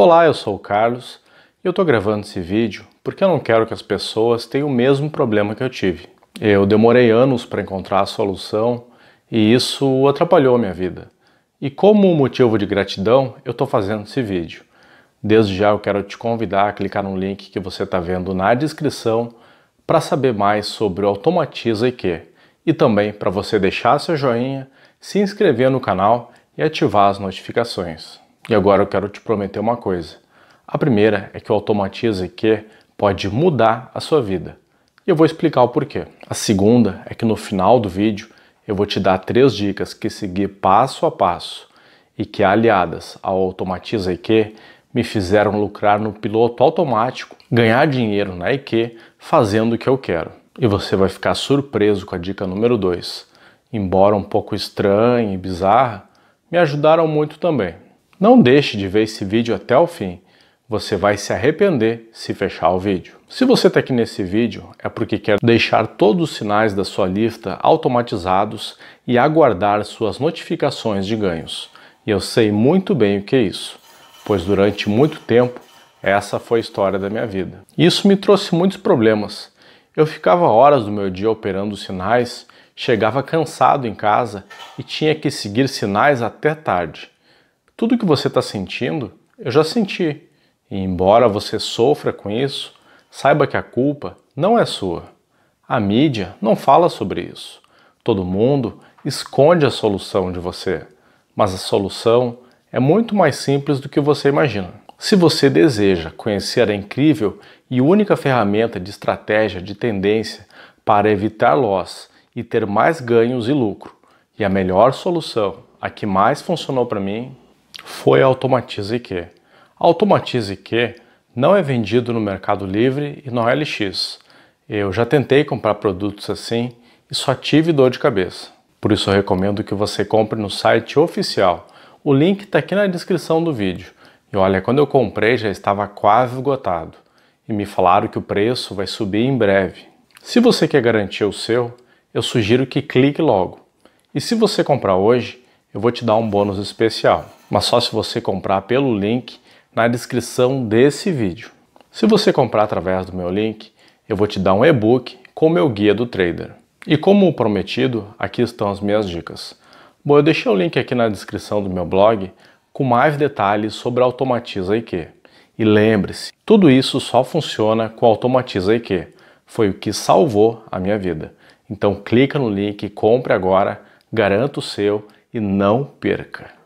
Olá, eu sou o Carlos e eu estou gravando esse vídeo porque eu não quero que as pessoas tenham o mesmo problema que eu tive. Eu demorei anos para encontrar a solução e isso atrapalhou a minha vida. E como motivo de gratidão, eu estou fazendo esse vídeo. Desde já eu quero te convidar a clicar no link que você está vendo na descrição para saber mais sobre o Automatiza IQ e também para você deixar seu joinha, se inscrever no canal e ativar as notificações. E agora eu quero te prometer uma coisa. A primeira é que o Automatiza IQ pode mudar a sua vida. E eu vou explicar o porquê. A segunda é que no final do vídeo eu vou te dar três dicas que seguir passo a passo e que, aliadas ao Automatiza IQ, me fizeram lucrar no piloto automático, ganhar dinheiro na IQ fazendo o que eu quero. E você vai ficar surpreso com a dica número 2. Embora um pouco estranha e bizarra, me ajudaram muito também. Não deixe de ver esse vídeo até o fim. Você vai se arrepender se fechar o vídeo. Se você está aqui nesse vídeo, é porque quer deixar todos os sinais da sua lista automatizados e aguardar suas notificações de ganhos. E eu sei muito bem o que é isso, pois durante muito tempo essa foi a história da minha vida. Isso me trouxe muitos problemas. Eu ficava horas do meu dia operando os sinais, chegava cansado em casa e tinha que seguir sinais até tarde. Tudo que você está sentindo, eu já senti. E embora você sofra com isso, saiba que a culpa não é sua. A mídia não fala sobre isso. Todo mundo esconde a solução de você, mas a solução é muito mais simples do que você imagina. Se você deseja conhecer a incrível e única ferramenta de estratégia de tendência para evitar loss e ter mais ganhos e lucro, e a melhor solução, a que mais funcionou para mim, foi a Automatize IQ. A Automatize IQ não é vendido no Mercado Livre e no OLX. Eu já tentei comprar produtos assim e só tive dor de cabeça. Por isso eu recomendo que você compre no site oficial. O link está aqui na descrição do vídeo. E olha, quando eu comprei já estava quase esgotado. E me falaram que o preço vai subir em breve. Se você quer garantir o seu, eu sugiro que clique logo. E se você comprar hoje, eu vou te dar um bônus especial mas só se você comprar pelo link na descrição desse vídeo. Se você comprar através do meu link, eu vou te dar um e-book com meu guia do trader. E como prometido, aqui estão as minhas dicas. Bom, eu deixei o link aqui na descrição do meu blog com mais detalhes sobre Automatiza IQ. E lembre-se, tudo isso só funciona com Automatiza IQ. Foi o que salvou a minha vida. Então clica no link, compre agora, garanta o seu e não perca.